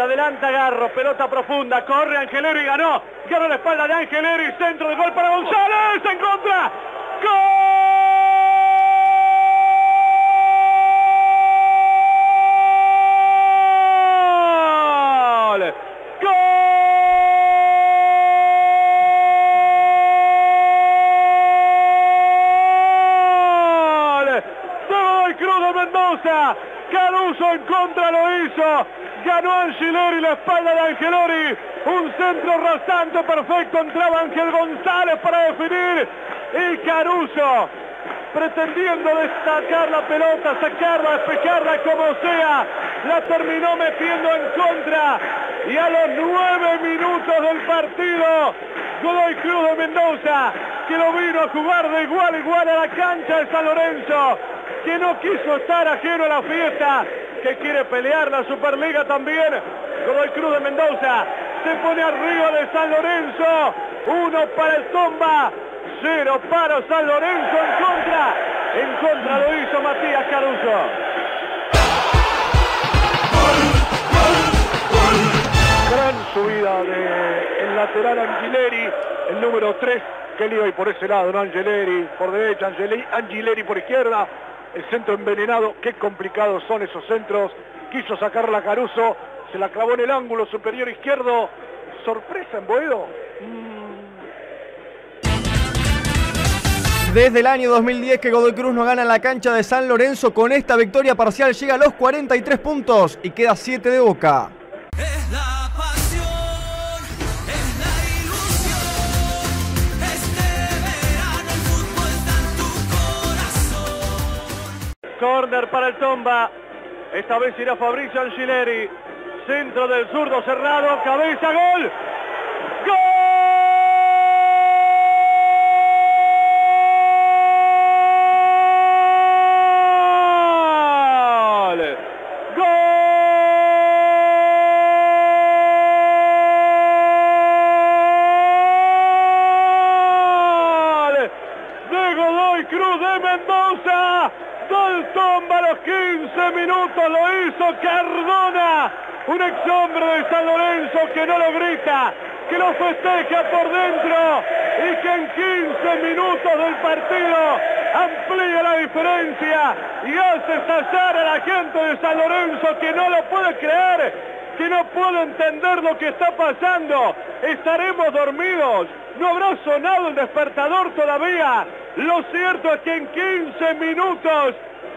Adelanta Garro, pelota profunda, corre Angeleri ganó. Garro la espalda de Angeleri, centro de gol para González, en contra. ¡Gol! ¡Gol Cruz de Mendoza! En contra lo hizo. Ganó Angeleri la espalda de Angelori. Un centro rasante perfecto. Entraba Ángel González para definir. Y Caruso pretendiendo destacar la pelota, sacarla, despejarla como sea. La terminó metiendo en contra. Y a los nueve minutos del partido, Godoy Cruz de Mendoza, que lo vino a jugar de igual a igual a la cancha de San Lorenzo, que no quiso estar ajeno a la fiesta, que quiere pelear la Superliga también. Godoy Cruz de Mendoza se pone arriba de San Lorenzo. Uno para el Tomba, cero para San Lorenzo en contra. En contra lo hizo Matías Caruso. Gran subida del lateral Angileri, el número 3, que lío y por ese lado, ¿no? Angeleri por derecha, Angeli- Angileri por izquierda, el centro envenenado, qué complicados son esos centros. Quiso sacarla Caruso, se la clavó en el ángulo superior izquierdo. Sorpresa en Boedo. Desde el año 2010 que Godoy Cruz no gana en la cancha de San Lorenzo, con esta victoria parcial llega a los 43 puntos y queda 7 de boca. Es la Corner para el Tomba. Esta vez irá Fabricio Angileri. Centro del zurdo cerrado. Cabeza. ¡Gol! Cruz de Mendoza. Del Tomba a los 15 minutos lo hizo Cardona. Un ex hombre de San Lorenzo que no lo grita, que lo festeja por dentro y que en 15 minutos del partido amplía la diferencia y hace estallar a la gente de San Lorenzo que no lo puede creer, que no puede entender lo que está pasando. Estaremos dormidos, no habrá sonado el despertador todavía. Lo cierto es que en 15 minutos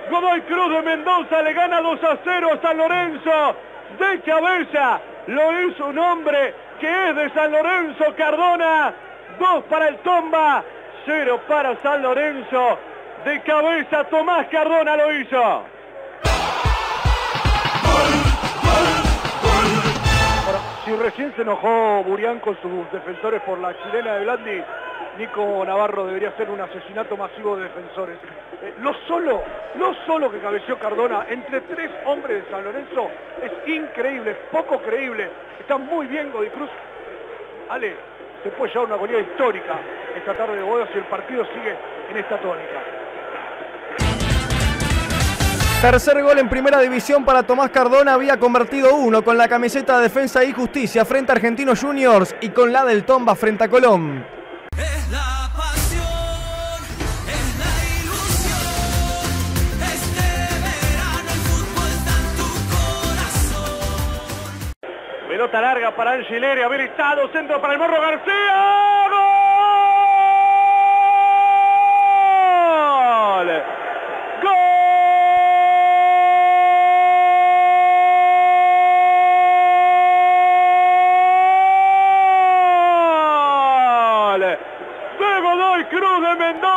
Godoy Cruz de Mendoza le gana 2 a 0 a San Lorenzo de cabeza. Lo hizo un hombre que es de San Lorenzo, Cardona. 2 para el Tomba, 0 para San Lorenzo. De cabeza Tomás Cardona lo hizo. Recién se enojó Burián con sus defensores por la chilena de Blandi, Nico Navarro debería ser un asesinato masivo de defensores. Eh, lo solo, lo solo que cabeció Cardona entre tres hombres de San Lorenzo es increíble, es poco creíble. Está muy bien Godoy Cruz. Ale, se puede llevar una goleada histórica esta tarde de Bodo si el partido sigue en esta tónica. Tercer gol en primera división para Tomás Cardona, había convertido uno con la camiseta de Defensa y Justicia frente a Argentinos Juniors y con la del Tomba frente a Colón. Es la pasión, es la ilusión. Este verano el fútbol está en tu corazón. Pelota larga para Angileri, habilitado, centro para el Morro García. ¡Gol!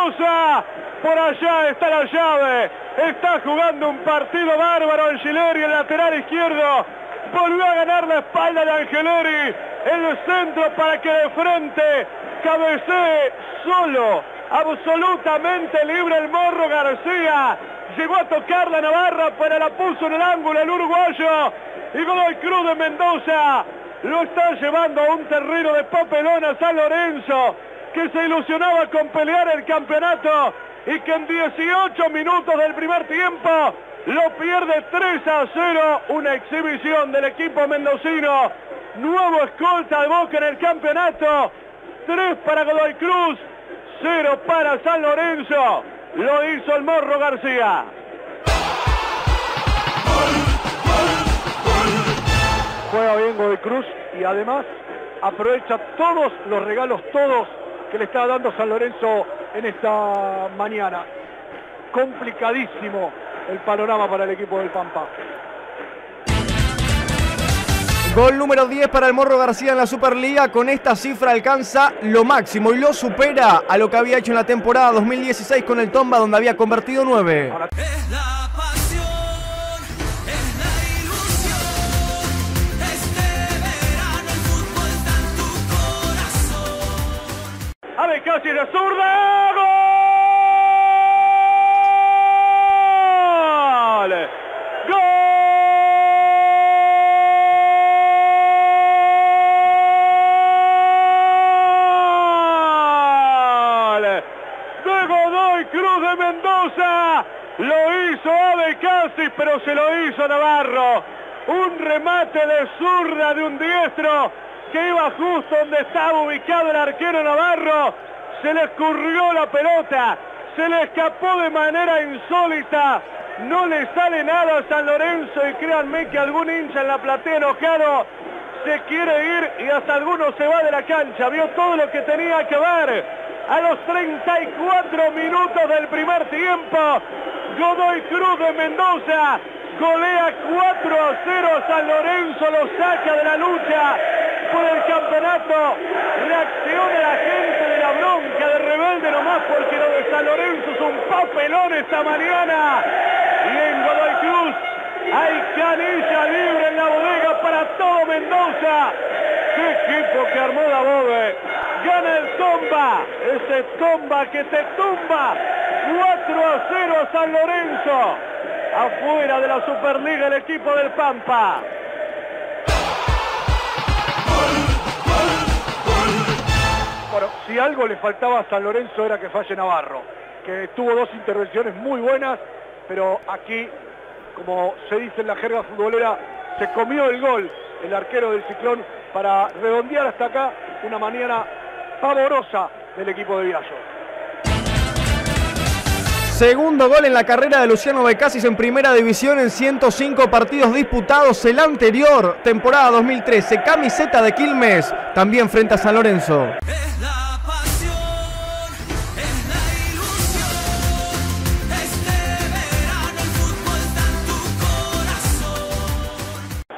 Mendoza. Por allá está la llave. Está jugando un partido bárbaro Angileri, el lateral izquierdo. Volvió a ganar la espalda de Angeleri. El centro para que de frente cabecee solo. Absolutamente libre el Morro García. Llegó a tocar la Navarra, pero la puso en el ángulo el uruguayo. Y Godoy Cruz de Mendoza lo está llevando a un terreno de papelón a San Lorenzo, que se ilusionaba con pelear el campeonato y que en 18 minutos del primer tiempo lo pierde 3 a 0, una exhibición del equipo mendocino, nuevo escolta de Boca en el campeonato, 3 para Godoy Cruz, 0 para San Lorenzo, lo hizo el Morro García. Juega bien Godoy Cruz y además aprovecha todos los regalos, todos que le está dando San Lorenzo en esta mañana. Complicadísimo el panorama para el equipo del Pampa. Gol número 10 para el Morro García en la Superliga. Con esta cifra alcanza lo máximo y lo supera a lo que había hecho en la temporada 2016 con el Tomba, donde había convertido 9. Casi de zurda. ¡Gol! ¡Gol! De Godoy Cruz de Mendoza. Lo hizo Ave Casi, pero se lo hizo Navarro. Un remate de zurda de un diestro que iba justo donde estaba ubicado el arquero Navarro. Se le escurrió la pelota, se le escapó de manera insólita. No le sale nada a San Lorenzo y créanme que algún hincha en la platea enojado se quiere ir y hasta alguno se va de la cancha. Vio todo lo que tenía que ver. A los 34 minutos del primer tiempo, Godoy Cruz de Mendoza golea 4 a 0 a San Lorenzo, lo saca de la lucha por el campeonato. Reacciona la gente de la bronca de rebelde nomás porque lo de San Lorenzo es un papelón esta mañana. Y en Godoy Cruz hay canilla libre en la bodega para todo Mendoza. ¡Qué equipo que armó la Bobe! Gana el Tomba, ese Tomba que te tumba. 4 a 0 a San Lorenzo. Afuera de la Superliga el equipo del Pampa. Bueno, si algo le faltaba a San Lorenzo era que falle Navarro, que tuvo dos intervenciones muy buenas, pero aquí, como se dice en la jerga futbolera, se comió el gol el arquero del Ciclón para redondear hasta acá una mañana pavorosa del equipo de Viallo. Segundo gol en la carrera de Luciano Becasis en primera división en 105 partidos disputados. El anterior, temporada 2013, camiseta de Quilmes, también frente a San Lorenzo. Es la pasión, es la ilusión. Este verano el fútbol está tu corazón.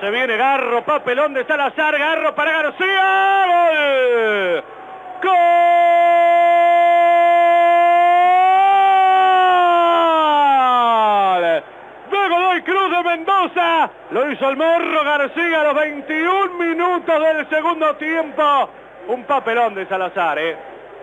Se viene Garro, papelón de Salazar, Garro para García. ¡Gol! De Godoy Cruz de Lo hizo el Morro García a los 21 minutos del segundo tiempo. Un papelón de Salazar, ¿eh?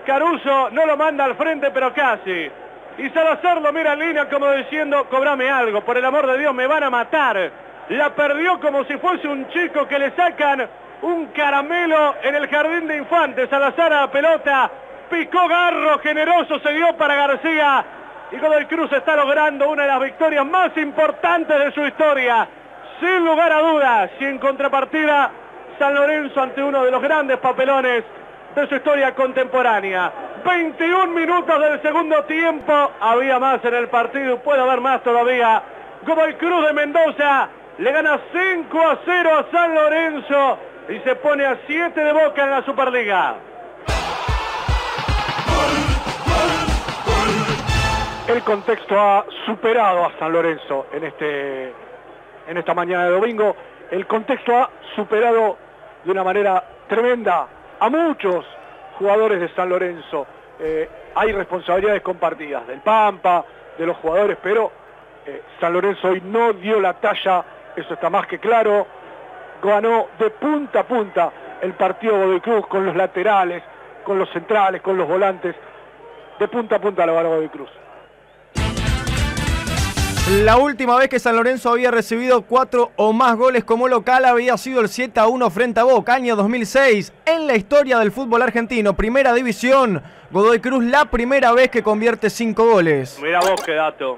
Caruso no lo manda al frente, pero casi. Y Salazar lo mira en línea como diciendo, cobrame algo, por el amor de Dios, me van a matar. La perdió como si fuese un chico que le sacan un caramelo en el jardín de infantes. Salazar a la pelota, picó Garro, generoso se dio para García. Y Godoy Cruz está logrando una de las victorias más importantes de su historia. Sin lugar a dudas, y en contrapartida, San Lorenzo ante uno de los grandes papelones de su historia contemporánea. 21 minutos del segundo tiempo, había más en el partido, puede haber más todavía. Godoy Cruz de Mendoza le gana 5 a 0 a San Lorenzo y se pone a 7 de boca en la Superliga. El contexto ha superado a San Lorenzo en, este, en esta mañana de domingo. El contexto ha superado de una manera tremenda a muchos jugadores de San Lorenzo. Eh, hay responsabilidades compartidas del Pampa, de los jugadores, pero eh, San Lorenzo hoy no dio la talla, eso está más que claro. Ganó de punta a punta el partido Godoy Cruz con los laterales, con los centrales, con los volantes. De punta a punta lo ganó Godoy Cruz. La última vez que San Lorenzo había recibido cuatro o más goles como local había sido el 7 a 1 frente a Boca, año 2006. En la historia del fútbol argentino, primera división, Godoy Cruz la primera vez que convierte cinco goles. Mira vos qué dato.